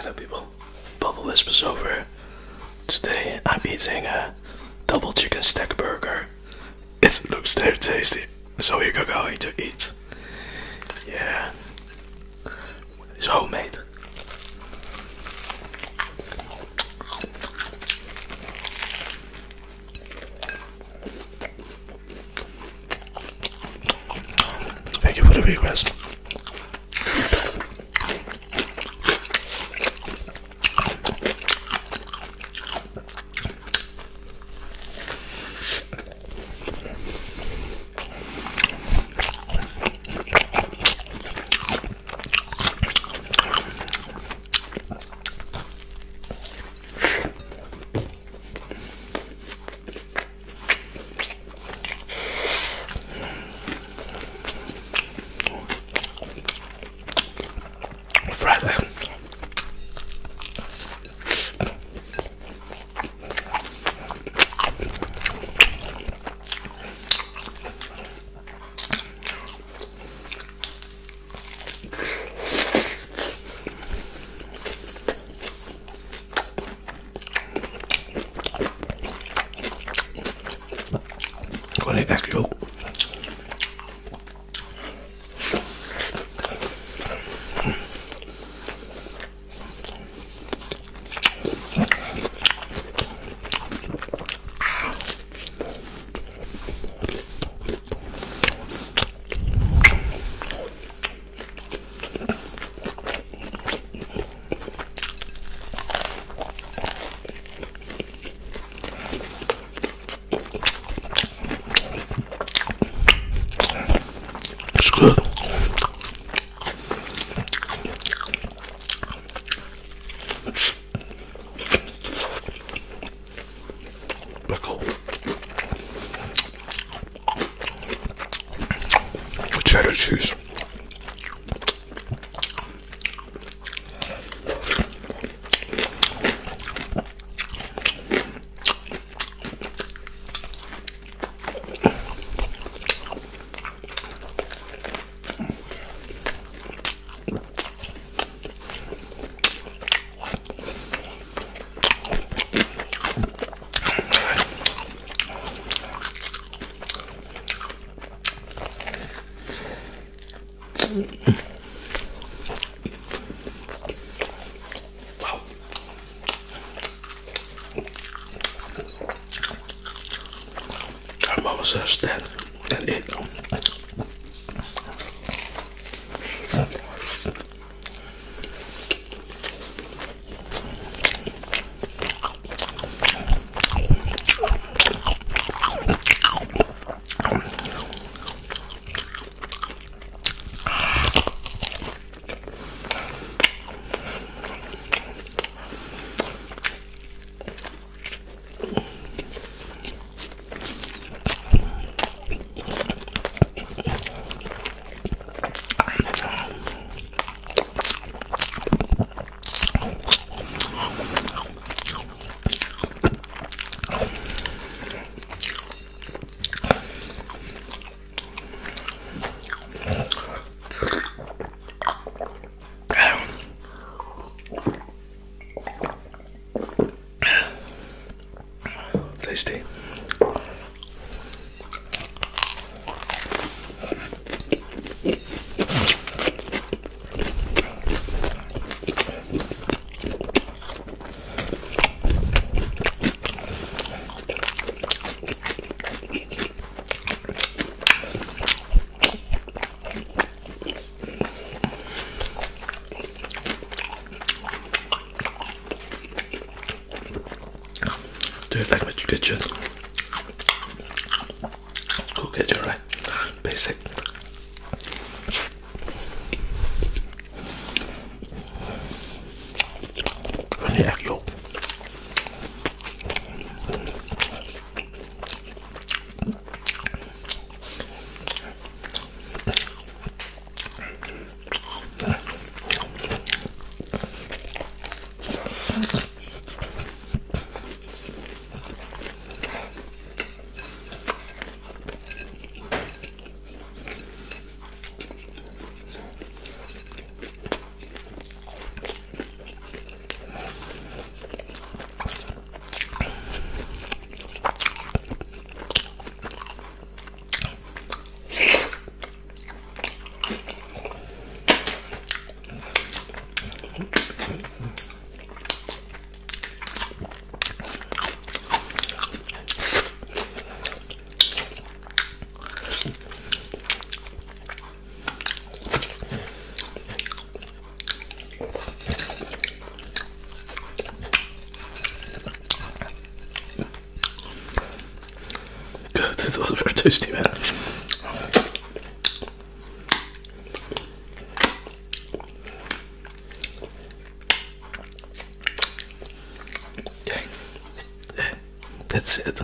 Hello people, Bubble Whispers over. Today I'm eating a double chicken stack burger. It looks very tasty, so we're going to eat. Yeah, it's homemade. Thank you for the request. Cheddar cheese. processed elég. Tasty. It like my kitchen. Cool kitchen, right? Basic. Egg yolk. Man. That's it.